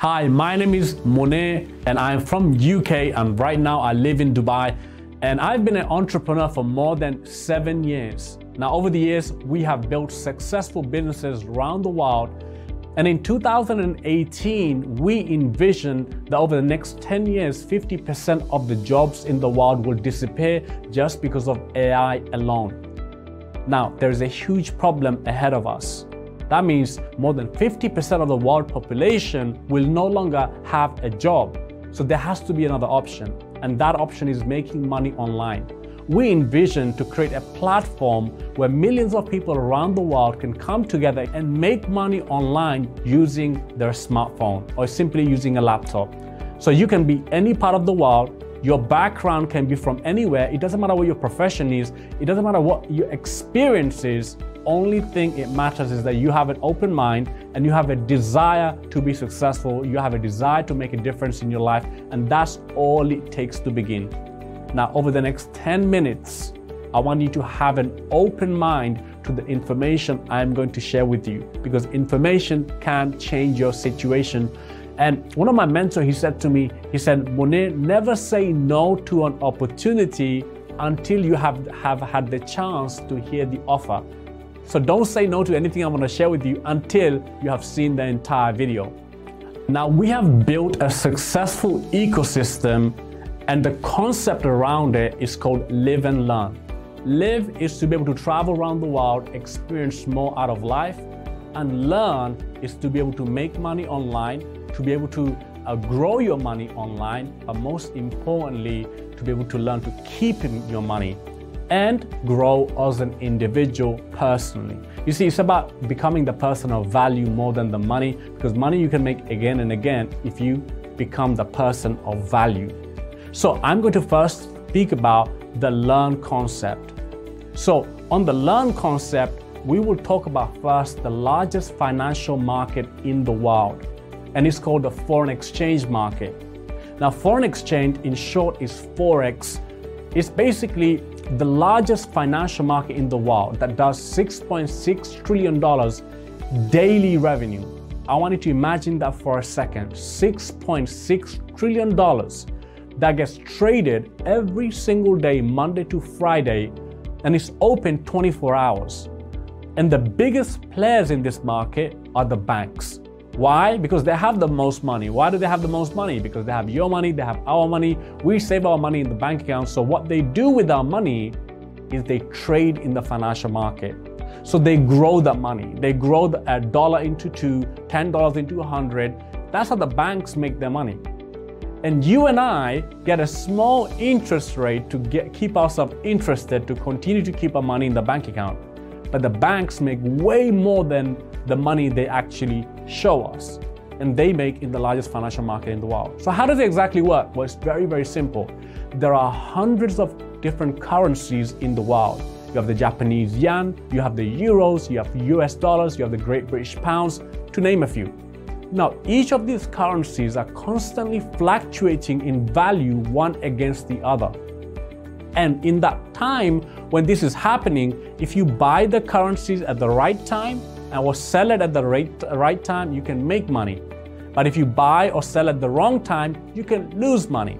Hi, my name is Monet and I'm from UK and right now I live in Dubai and I've been an entrepreneur for more than seven years. Now, over the years, we have built successful businesses around the world. And in 2018, we envisioned that over the next 10 years, 50% of the jobs in the world will disappear just because of AI alone. Now, there's a huge problem ahead of us. That means more than 50% of the world population will no longer have a job. So there has to be another option, and that option is making money online. We envision to create a platform where millions of people around the world can come together and make money online using their smartphone or simply using a laptop. So you can be any part of the world, your background can be from anywhere. It doesn't matter what your profession is. It doesn't matter what your experience is only thing it matters is that you have an open mind and you have a desire to be successful. You have a desire to make a difference in your life, and that's all it takes to begin. Now, over the next 10 minutes, I want you to have an open mind to the information I'm going to share with you because information can change your situation. And one of my mentors, he said to me, he said, Monet, never say no to an opportunity until you have, have had the chance to hear the offer. So don't say no to anything I'm to share with you until you have seen the entire video. Now we have built a successful ecosystem and the concept around it is called live and learn. Live is to be able to travel around the world, experience more out of life, and learn is to be able to make money online, to be able to uh, grow your money online, but most importantly, to be able to learn to keep your money and grow as an individual personally. You see, it's about becoming the person of value more than the money because money you can make again and again if you become the person of value. So, I'm going to first speak about the learn concept. So, on the learn concept, we will talk about first the largest financial market in the world, and it's called the foreign exchange market. Now, foreign exchange in short is Forex. It's basically the largest financial market in the world that does $6.6 trillion daily revenue. I want you to imagine that for a second $6.6 trillion that gets traded every single day, Monday to Friday, and it's open 24 hours. And the biggest players in this market are the banks. Why? Because they have the most money. Why do they have the most money? Because they have your money, they have our money. We save our money in the bank account. So, what they do with our money is they trade in the financial market. So, they grow that money. They grow a dollar into two, ten dollars into a hundred. That's how the banks make their money. And you and I get a small interest rate to get, keep ourselves interested to continue to keep our money in the bank account. But the banks make way more than the money they actually show us and they make in the largest financial market in the world. So, how does it exactly work? Well, it's very, very simple. There are hundreds of different currencies in the world. You have the Japanese yen, you have the euros, you have US dollars, you have the Great British pounds, to name a few. Now, each of these currencies are constantly fluctuating in value one against the other. And in that time when this is happening, if you buy the currencies at the right time, and or sell it at the right, right time, you can make money. But if you buy or sell at the wrong time, you can lose money.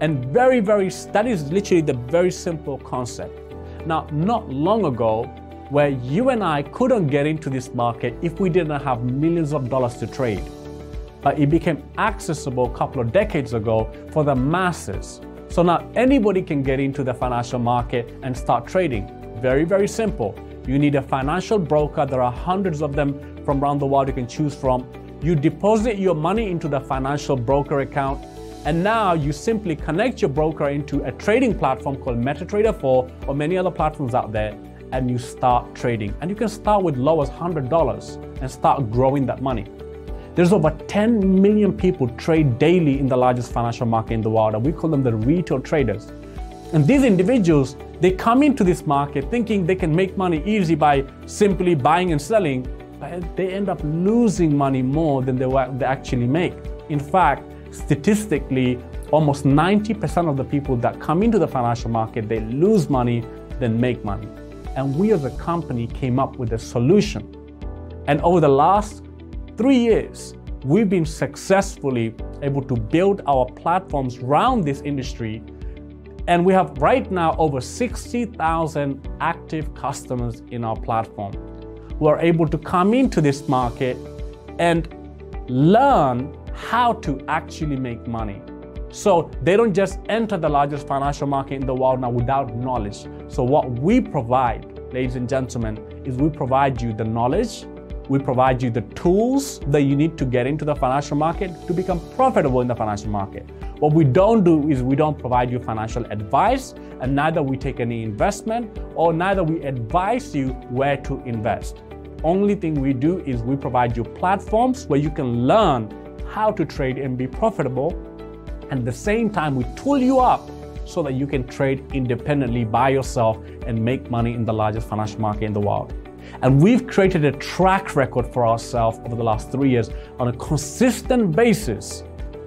And very, very, that is literally the very simple concept. Now, not long ago, where you and I couldn't get into this market if we didn't have millions of dollars to trade. But it became accessible a couple of decades ago for the masses. So now anybody can get into the financial market and start trading. Very, very simple. You need a financial broker. There are hundreds of them from around the world you can choose from. You deposit your money into the financial broker account, and now you simply connect your broker into a trading platform called MetaTrader 4 or many other platforms out there, and you start trading. And you can start with low as $100 and start growing that money. There's over 10 million people trade daily in the largest financial market in the world, and we call them the retail traders. And these individuals, they come into this market thinking they can make money easy by simply buying and selling, but they end up losing money more than they, they actually make. In fact, statistically, almost 90% of the people that come into the financial market, they lose money than make money. And we as a company came up with a solution. And over the last three years, we've been successfully able to build our platforms around this industry. And we have right now over 60,000 active customers in our platform who are able to come into this market and learn how to actually make money. So they don't just enter the largest financial market in the world now without knowledge. So what we provide, ladies and gentlemen, is we provide you the knowledge, we provide you the tools that you need to get into the financial market to become profitable in the financial market. What we don't do is we don't provide you financial advice, and neither we take any investment, or neither we advise you where to invest. Only thing we do is we provide you platforms where you can learn how to trade and be profitable and at the same time, we tool you up so that you can trade independently by yourself and make money in the largest financial market in the world. And we've created a track record for ourselves over the last three years on a consistent basis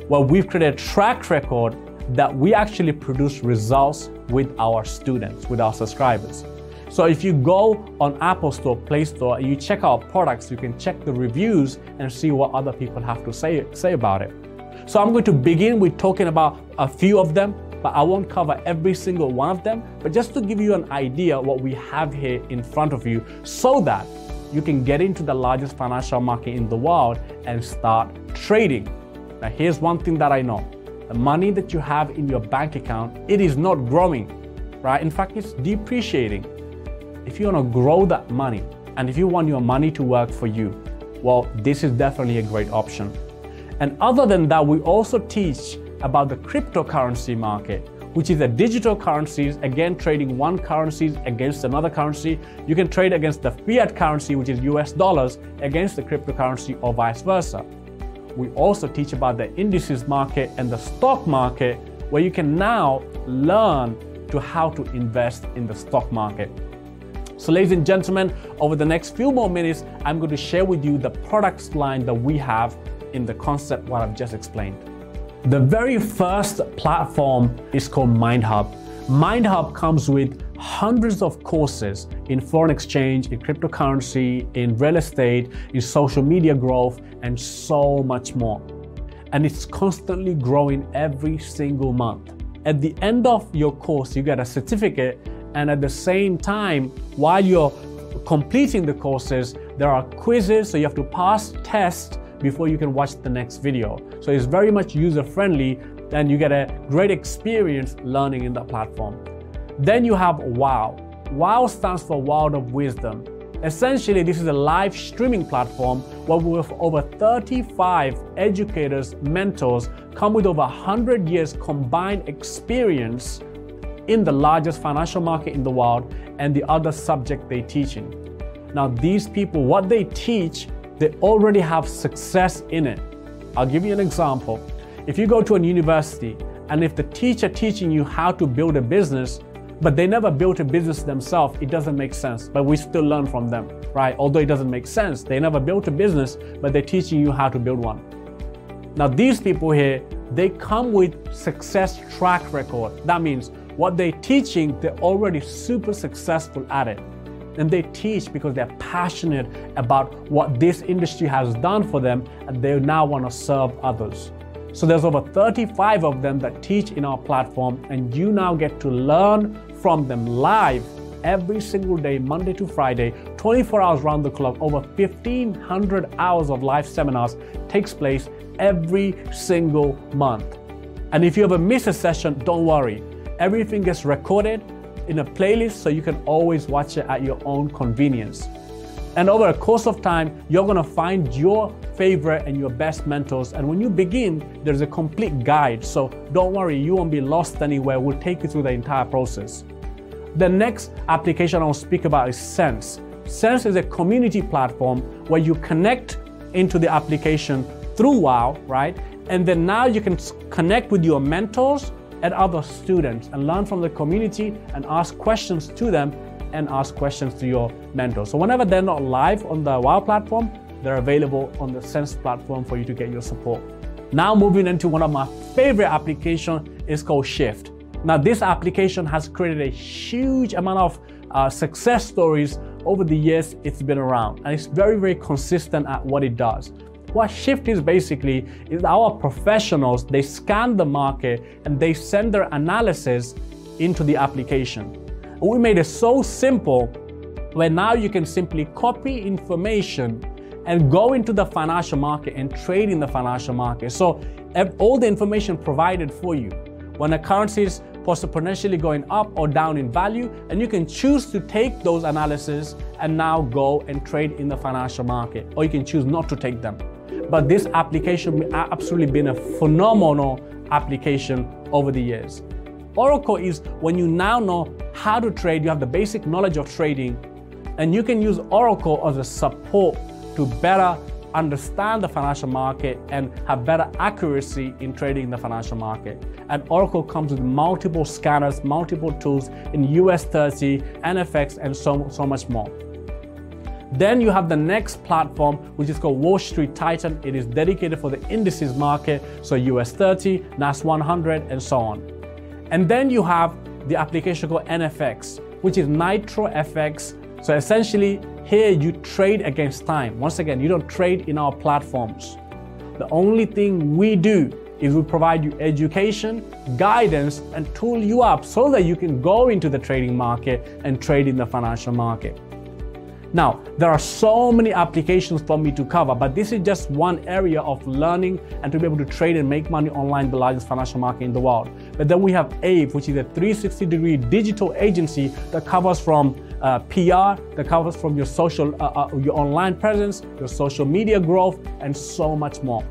where we've created a track record that we actually produce results with our students, with our subscribers. So if you go on Apple Store, Play Store, and you check out products, you can check the reviews and see what other people have to say, say about it. So I'm going to begin with talking about a few of them, but I won't cover every single one of them, but just to give you an idea what we have here in front of you so that you can get into the largest financial market in the world and start trading. Now here's one thing that I know. The money that you have in your bank account, it is not growing, right? In fact, it's depreciating. If you want to grow that money and if you want your money to work for you, well, this is definitely a great option. And other than that, we also teach about the cryptocurrency market, which is a digital currencies, again, trading one currency against another currency. You can trade against the fiat currency, which is US dollars, against the cryptocurrency or vice versa. We also teach about the indices market and the stock market, where you can now learn to how to invest in the stock market. So ladies and gentlemen, over the next few more minutes, I'm going to share with you the products line that we have in the concept what I've just explained. The very first platform is called MindHub. MindHub comes with hundreds of courses in foreign exchange, in cryptocurrency, in real estate, in social media growth, and so much more. And it's constantly growing every single month. At the end of your course, you get a certificate, and at the same time, while you're completing the courses, there are quizzes, so you have to pass tests before you can watch the next video. So it's very much user friendly and you get a great experience learning in that platform. Then you have WOW. WOW stands for World of Wisdom. Essentially, this is a live streaming platform where we have over 35 educators, mentors, come with over 100 years combined experience in the largest financial market in the world and the other subject they teach in. Now, these people, what they teach they already have success in it. I'll give you an example. If you go to a university and if the teacher teaching you how to build a business, but they never built a business themselves, it doesn't make sense. But we still learn from them, right? Although it doesn't make sense. They never built a business, but they're teaching you how to build one. Now, these people here, they come with success track record. That means what they're teaching, they're already super successful at it and they teach because they're passionate about what this industry has done for them and they now want to serve others. So there's over 35 of them that teach in our platform and you now get to learn from them live every single day, Monday to Friday, 24 hours round the clock. Over 1,500 hours of live seminars takes place every single month. And if you ever miss a session, don't worry. Everything gets recorded in a playlist so you can always watch it at your own convenience. And over a course of time, you're gonna find your favorite and your best mentors. And when you begin, there's a complete guide. So don't worry, you won't be lost anywhere. We'll take you through the entire process. The next application I'll speak about is Sense. Sense is a community platform where you connect into the application through WOW, right? And then now you can connect with your mentors at other students and learn from the community and ask questions to them and ask questions to your mentor. So whenever they're not live on the WOW platform, they're available on the Sense platform for you to get your support. Now moving into one of my favorite applications is called Shift. Now this application has created a huge amount of uh, success stories over the years it's been around and it's very very consistent at what it does. What Shift is basically is our professionals, they scan the market and they send their analysis into the application. We made it so simple where now you can simply copy information and go into the financial market and trade in the financial market. So all the information provided for you. When a currency is potentially going up or down in value, and you can choose to take those analysis and now go and trade in the financial market, or you can choose not to take them. But this application has absolutely been a phenomenal application over the years. Oracle is when you now know how to trade, you have the basic knowledge of trading, and you can use Oracle as a support to better understand the financial market and have better accuracy in trading in the financial market. And Oracle comes with multiple scanners, multiple tools in US 30, NFX, and so, so much more. Then you have the next platform, which is called Wall Street Titan. It is dedicated for the indices market, so US 30, NAS 100, and so on. And then you have the application called NFX, which is Nitro FX. So essentially, here you trade against time. Once again, you don't trade in our platforms. The only thing we do is we provide you education, guidance, and tool you up so that you can go into the trading market and trade in the financial market. Now, there are so many applications for me to cover, but this is just one area of learning and to be able to trade and make money online, the largest financial market in the world. But then we have AVE, which is a 360 degree digital agency that covers from uh, PR, that covers from your social, uh, uh, your online presence, your social media growth, and so much more.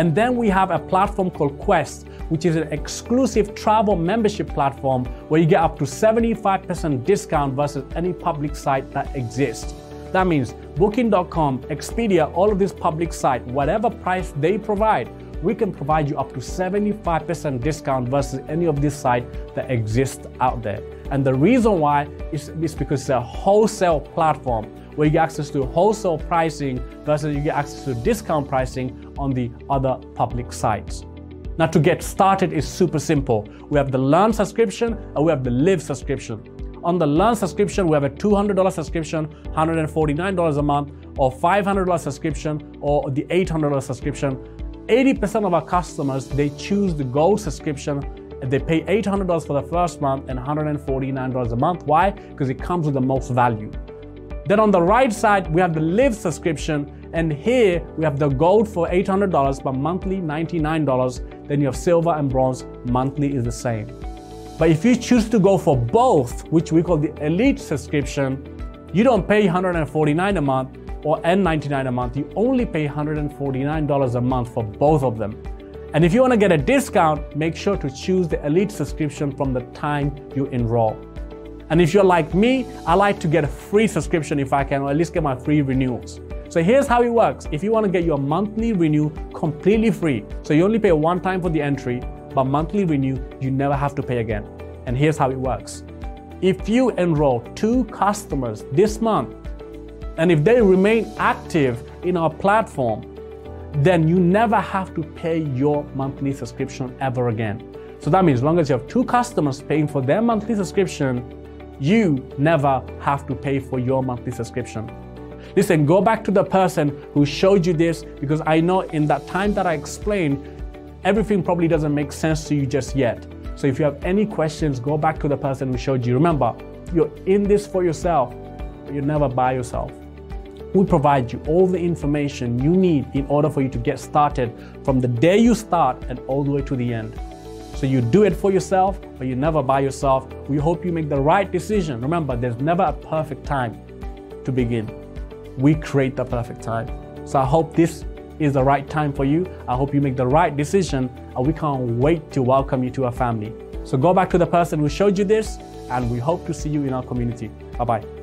And then we have a platform called Quest, which is an exclusive travel membership platform where you get up to 75% discount versus any public site that exists. That means Booking.com, Expedia, all of these public sites, whatever price they provide, we can provide you up to 75% discount versus any of these sites that exist out there. And the reason why is, is because it's a wholesale platform where you get access to wholesale pricing versus you get access to discount pricing on the other public sites. Now, to get started is super simple. We have the Learn subscription and we have the Live subscription. On the Learn subscription, we have a $200 subscription, $149 a month, or $500 subscription, or the $800 subscription. 80% of our customers, they choose the Gold subscription they pay $800 for the first month and $149 a month. Why? Because it comes with the most value. Then on the right side, we have the Live subscription, and here we have the gold for $800 but monthly $99. Then you have silver and bronze, monthly is the same. But if you choose to go for both, which we call the elite subscription, you don't pay $149 a month or N99 a month. You only pay $149 a month for both of them. And if you want to get a discount, make sure to choose the elite subscription from the time you enroll. And if you're like me, I like to get a free subscription if I can, or at least get my free renewals. So here's how it works. If you want to get your monthly renew completely free, so you only pay one time for the entry, but monthly renew, you never have to pay again. And here's how it works. If you enroll two customers this month, and if they remain active in our platform, then you never have to pay your monthly subscription ever again. So that means as long as you have two customers paying for their monthly subscription, you never have to pay for your monthly subscription. Listen, go back to the person who showed you this because I know in that time that I explained, everything probably doesn't make sense to you just yet. So if you have any questions, go back to the person who showed you. Remember, you're in this for yourself, but you're never by yourself. We provide you all the information you need in order for you to get started from the day you start and all the way to the end. So you do it for yourself, but you never by yourself. We hope you make the right decision. Remember, there's never a perfect time to begin we create the perfect time. So I hope this is the right time for you. I hope you make the right decision, and we can't wait to welcome you to our family. So go back to the person who showed you this, and we hope to see you in our community. Bye bye.